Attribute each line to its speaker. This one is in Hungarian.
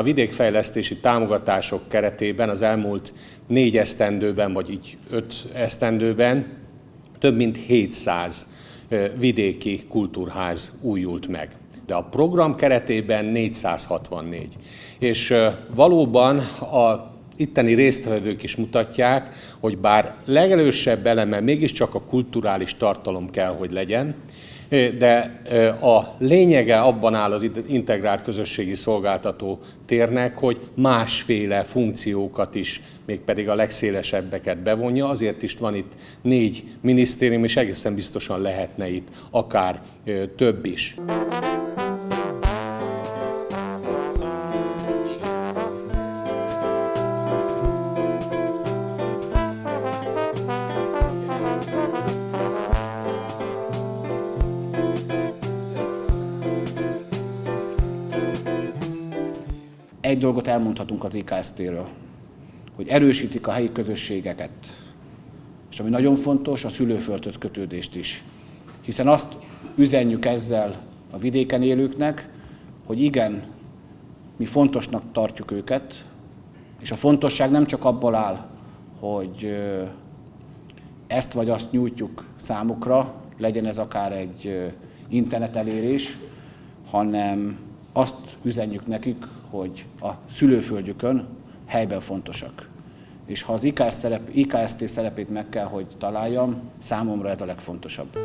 Speaker 1: A vidékfejlesztési támogatások keretében az elmúlt négy esztendőben, vagy így öt esztendőben több mint 700 vidéki kultúrház újult meg de a program keretében 464. És valóban a itteni résztvevők is mutatják, hogy bár legelősebb eleme mégiscsak a kulturális tartalom kell, hogy legyen, de a lényege abban áll az integrált közösségi szolgáltató térnek, hogy másféle funkciókat is, mégpedig a legszélesebbeket bevonja, azért is van itt négy minisztérium, és egészen biztosan lehetne itt akár több is.
Speaker 2: Egy dolgot elmondhatunk az IKST-ről, hogy erősítik a helyi közösségeket, és ami nagyon fontos, a szülőföldhöz kötődést is. Hiszen azt üzenjük ezzel a vidéken élőknek, hogy igen, mi fontosnak tartjuk őket, és a fontosság nem csak abból áll, hogy ezt vagy azt nyújtjuk számukra, legyen ez akár egy internet elérés, hanem azt üzenjük nekik, hogy a szülőföldjükön helyben fontosak. És ha az IKS szerep, szerepét meg kell, hogy találjam, számomra ez a legfontosabb.